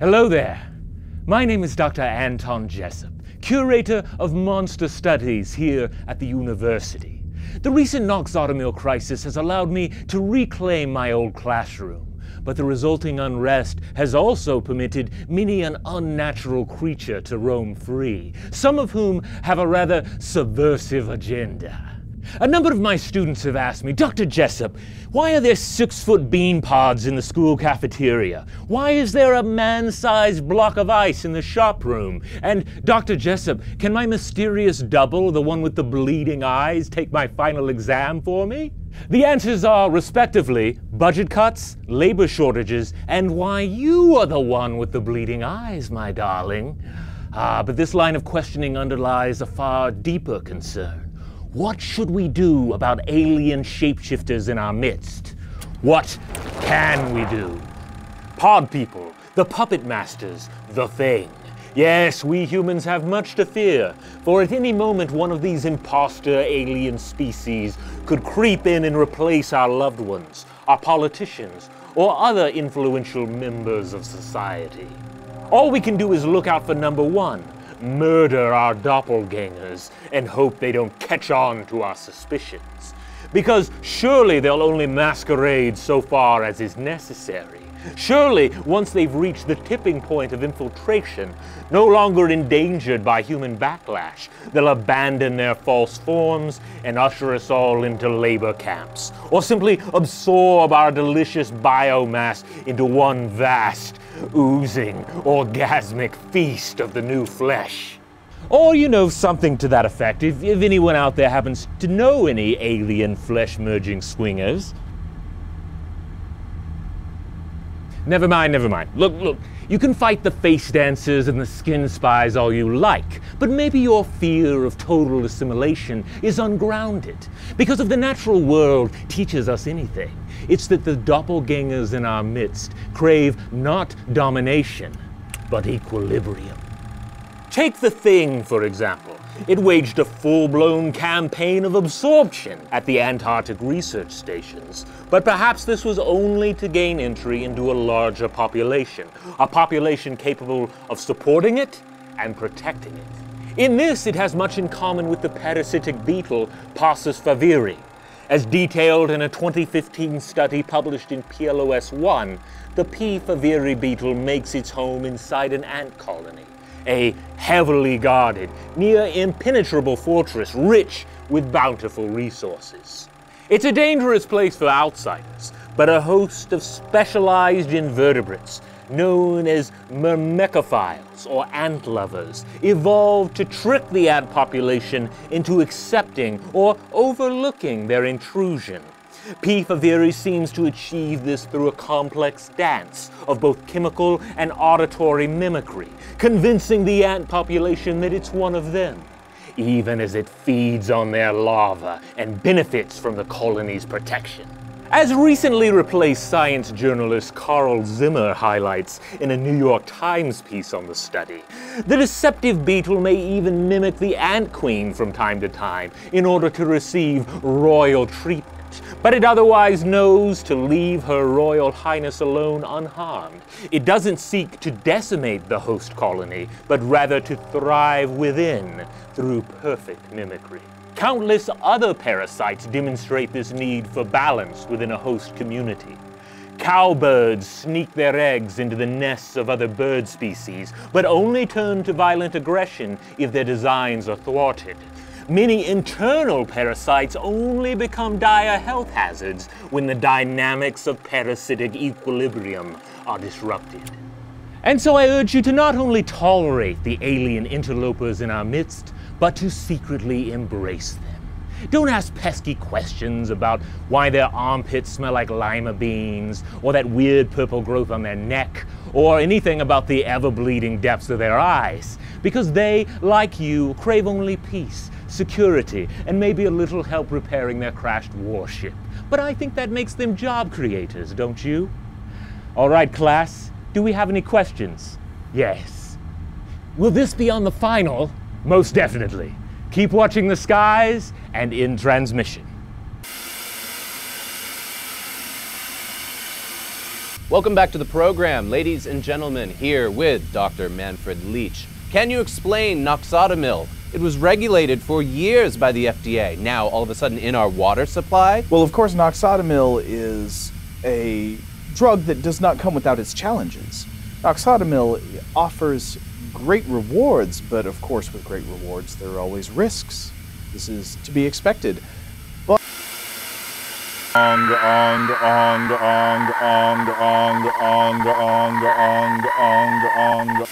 Hello there. My name is Dr. Anton Jessup, curator of monster studies here at the university. The recent Noxotomil crisis has allowed me to reclaim my old classroom, but the resulting unrest has also permitted many an unnatural creature to roam free, some of whom have a rather subversive agenda. A number of my students have asked me, Dr. Jessup, why are there six foot bean pods in the school cafeteria? Why is there a man sized block of ice in the shop room? And, Dr. Jessup, can my mysterious double, the one with the bleeding eyes, take my final exam for me? The answers are, respectively, budget cuts, labor shortages, and why you are the one with the bleeding eyes, my darling. Ah, but this line of questioning underlies a far deeper concern. What should we do about alien shapeshifters in our midst? What can we do? Pod people, the puppet masters, the thing. Yes, we humans have much to fear, for at any moment one of these imposter alien species could creep in and replace our loved ones, our politicians, or other influential members of society. All we can do is look out for number one, murder our doppelgangers and hope they don't catch on to our suspicions. Because surely they'll only masquerade so far as is necessary. Surely, once they've reached the tipping point of infiltration, no longer endangered by human backlash, they'll abandon their false forms and usher us all into labor camps, or simply absorb our delicious biomass into one vast, oozing, orgasmic feast of the new flesh. Or, you know, something to that effect, if, if anyone out there happens to know any alien flesh merging swingers. Never mind, never mind. Look, look, you can fight the face dancers and the skin spies all you like, but maybe your fear of total assimilation is ungrounded. Because if the natural world teaches us anything, it's that the doppelgangers in our midst crave not domination, but equilibrium. Take the thing, for example. It waged a full blown campaign of absorption at the Antarctic research stations. But perhaps this was only to gain entry into a larger population, a population capable of supporting it and protecting it. In this, it has much in common with the parasitic beetle Paussus favieri. As detailed in a 2015 study published in PLOS One, the P. favieri beetle makes its home inside an ant colony a heavily guarded, near impenetrable fortress rich with bountiful resources. It's a dangerous place for outsiders, but a host of specialized invertebrates, known as myrmecophiles or ant lovers, evolved to trick the ant population into accepting or overlooking their intrusion. P. favieri seems to achieve this through a complex dance of both chemical and auditory mimicry, convincing the ant population that it's one of them, even as it feeds on their larvae and benefits from the colony's protection. As recently replaced science journalist Carl Zimmer highlights in a New York Times piece on the study, the deceptive beetle may even mimic the ant queen from time to time in order to receive royal treatment but it otherwise knows to leave Her Royal Highness alone unharmed. It doesn't seek to decimate the host colony, but rather to thrive within through perfect mimicry. Countless other parasites demonstrate this need for balance within a host community. Cowbirds sneak their eggs into the nests of other bird species, but only turn to violent aggression if their designs are thwarted. Many internal parasites only become dire health hazards when the dynamics of parasitic equilibrium are disrupted. And so I urge you to not only tolerate the alien interlopers in our midst, but to secretly embrace them. Don't ask pesky questions about why their armpits smell like lima beans, or that weird purple growth on their neck, or anything about the ever bleeding depths of their eyes, because they, like you, crave only peace, security, and maybe a little help repairing their crashed warship. But I think that makes them job creators, don't you? All right, class, do we have any questions? Yes. Will this be on the final? Most definitely. Keep watching the skies and in transmission. Welcome back to the program, ladies and gentlemen, here with Dr. Manfred Leach. Can you explain Noxotomil? It was regulated for years by the FDA. Now, all of a sudden, in our water supply? Well, of course, Noxotomil is a drug that does not come without its challenges. Noxotomil offers great rewards, but of course, with great rewards, there are always risks. This is to be expected. But ong ong ong ong ong ong ong ong ong ong ong